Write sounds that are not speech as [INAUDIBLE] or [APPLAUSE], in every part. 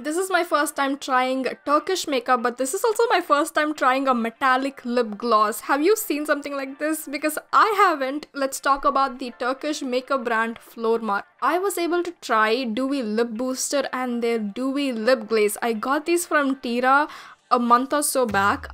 This is my first time trying Turkish makeup, but this is also my first time trying a metallic lip gloss. Have you seen something like this? Because I haven't. Let's talk about the Turkish makeup brand Flormar. I was able to try Dewy Lip Booster and their Dewy Lip Glaze. I got these from Tira a month or so back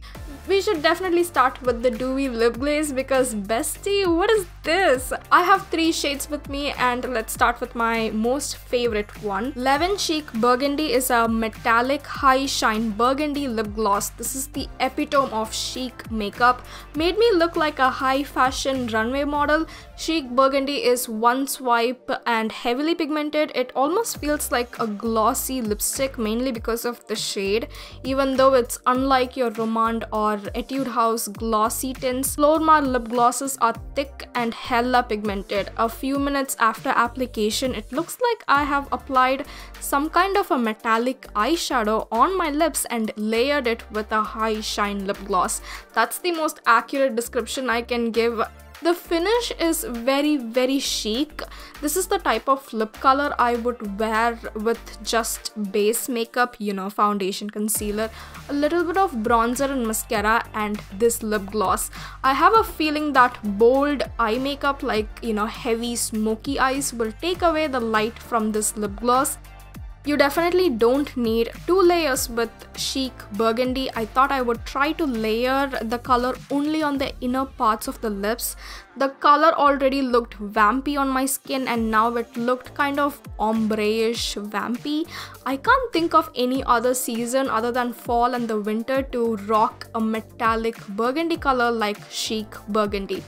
we should definitely start with the dewy lip glaze because bestie what is this? I have three shades with me and let's start with my most favorite one. Levin chic burgundy is a metallic high shine burgundy lip gloss. This is the epitome of chic makeup. Made me look like a high fashion runway model chic burgundy is one swipe and heavily pigmented it almost feels like a glossy lipstick mainly because of the shade even though it's unlike your romand or Etude House glossy tints. Flormar lip glosses are thick and hella pigmented. A few minutes after application, it looks like I have applied some kind of a metallic eyeshadow on my lips and layered it with a high shine lip gloss. That's the most accurate description I can give the finish is very very chic. This is the type of lip color I would wear with just base makeup, you know, foundation, concealer, a little bit of bronzer and mascara and this lip gloss. I have a feeling that bold eye makeup like, you know, heavy smoky eyes will take away the light from this lip gloss you definitely don't need two layers with chic burgundy. I thought I would try to layer the color only on the inner parts of the lips. The color already looked vampy on my skin and now it looked kind of ombre-ish vampy. I can't think of any other season other than fall and the winter to rock a metallic burgundy color like chic burgundy.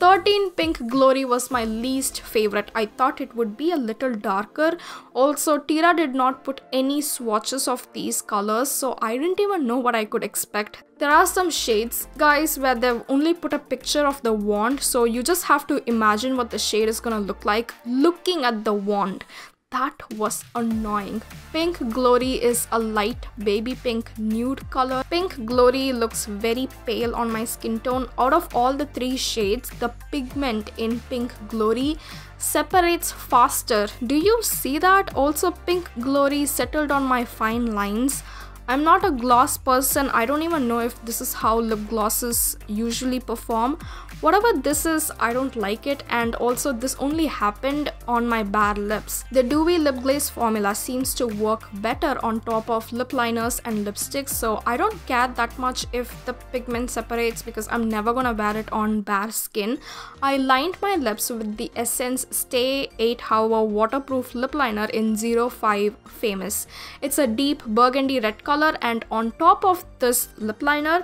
13 Pink Glory was my least favorite. I thought it would be a little darker. Also, Tira did not put any swatches of these colors, so I didn't even know what I could expect. There are some shades, guys, where they've only put a picture of the wand, so you just have to imagine what the shade is gonna look like looking at the wand. That was annoying. Pink Glory is a light baby pink nude color. Pink Glory looks very pale on my skin tone. Out of all the three shades, the pigment in Pink Glory separates faster. Do you see that? Also, Pink Glory settled on my fine lines. I'm not a gloss person. I don't even know if this is how lip glosses usually perform. Whatever this is, I don't like it and also this only happened on my bare lips. The Dewy Lip Glaze formula seems to work better on top of lip liners and lipsticks so I don't care that much if the pigment separates because I'm never gonna wear it on bare skin. I lined my lips with the Essence Stay 8 Hour Waterproof Lip Liner in 05 Famous. It's a deep burgundy red color and on top of this lip liner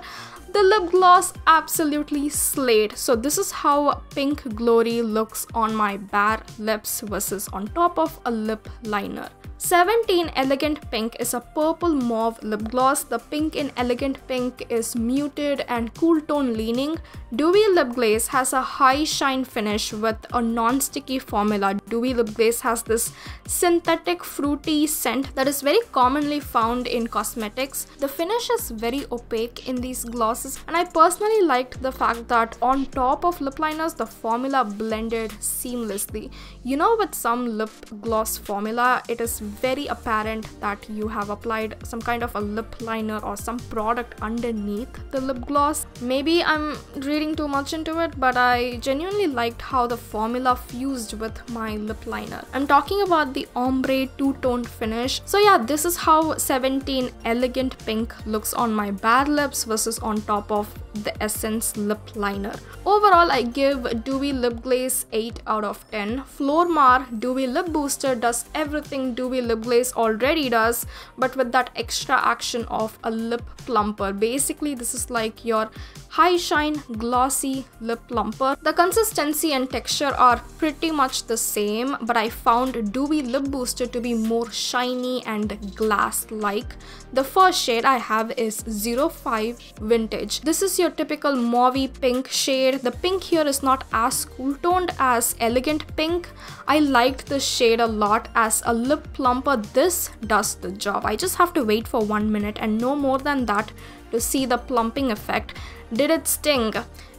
the lip gloss absolutely slayed. So this is how Pink Glory looks on my bare lips versus on top of a lip liner. 17 Elegant Pink is a purple mauve lip gloss. The pink in Elegant Pink is muted and cool tone leaning. Dewy Lip Glaze has a high shine finish with a non-sticky formula. Dewy Lip Glaze has this synthetic fruity scent that is very commonly found in cosmetics. The finish is very opaque in these glosses and I personally liked the fact that on top of lip liners the formula blended seamlessly. You know with some lip gloss formula it is very apparent that you have applied some kind of a lip liner or some product underneath the lip gloss. Maybe I'm reading too much into it, but I genuinely liked how the formula fused with my lip liner. I'm talking about the ombre two-tone finish. So yeah, this is how 17 Elegant Pink looks on my bare lips versus on top of the Essence lip liner. Overall, I give Dewy Lip Glaze 8 out of 10. Flormar Dewy Lip Booster does everything Dewy Lip Glaze already does, but with that extra action of a lip plumper. Basically, this is like your high shine glossy lip plumper. The consistency and texture are pretty much the same, but I found Dewy Lip Booster to be more shiny and glass-like. The first shade I have is 05 Vintage. This is your your typical mauvey pink shade. The pink here is not as cool toned as Elegant Pink. I liked this shade a lot as a lip plumper. This does the job. I just have to wait for one minute and no more than that to see the plumping effect. Did it sting?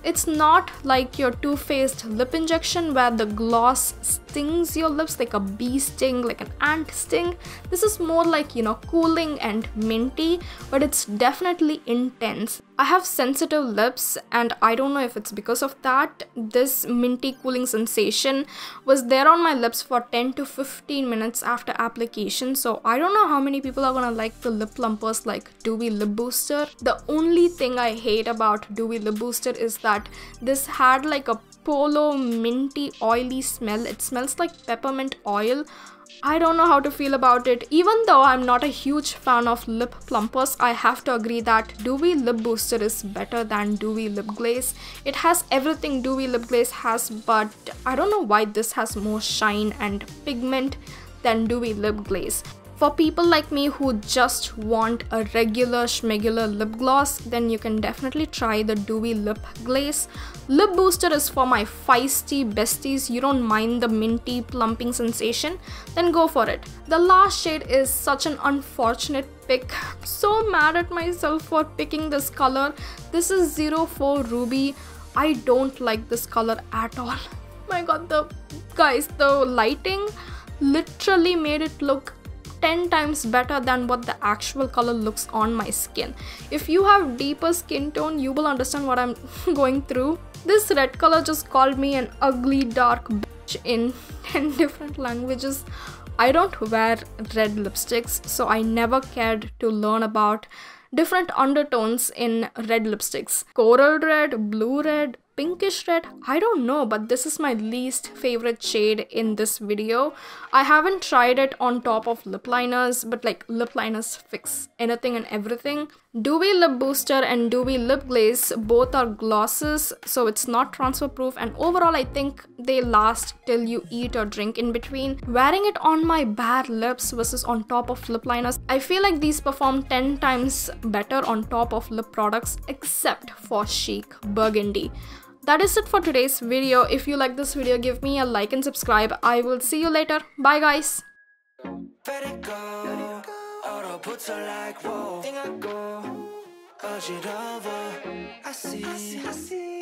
It's not like your Too Faced lip injection where the gloss stings your lips like a bee sting, like an ant sting. This is more like, you know, cooling and minty, but it's definitely intense. I have sensitive lips, and I don't know if it's because of that. This minty cooling sensation was there on my lips for 10 to 15 minutes after application. So I don't know how many people are gonna like the lip plumpers like Dewy Lip Booster. The only thing I hate about Dewy Lip Booster is that this had like a polo minty oily smell. It smells like peppermint oil I don't know how to feel about it. Even though I'm not a huge fan of lip plumpers, I have to agree that Dewy Lip Booster is better than Dewy Lip Glaze. It has everything Dewy Lip Glaze has, but I don't know why this has more shine and pigment than Dewy Lip Glaze. For people like me who just want a regular schmegular lip gloss, then you can definitely try the Dewy Lip Glaze. Lip Booster is for my feisty besties, you don't mind the minty plumping sensation, then go for it. The last shade is such an unfortunate pick. I'm so mad at myself for picking this color. This is 04 Ruby. I don't like this color at all. my god, the guys, the lighting literally made it look 10 times better than what the actual color looks on my skin. If you have deeper skin tone, you will understand what I'm [LAUGHS] going through. This red color just called me an ugly dark bitch in [LAUGHS] 10 different languages. I don't wear red lipsticks, so I never cared to learn about different undertones in red lipsticks. Coral red, blue red, pinkish red. I don't know but this is my least favorite shade in this video. I haven't tried it on top of lip liners but like lip liners fix anything and everything. Dewy lip booster and dewy lip glaze both are glosses so it's not transfer proof and overall i think they last till you eat or drink in between. Wearing it on my bare lips versus on top of lip liners i feel like these perform 10 times better on top of lip products except for chic burgundy that is it for today's video. If you like this video, give me a like and subscribe. I will see you later. Bye guys. I see, I see.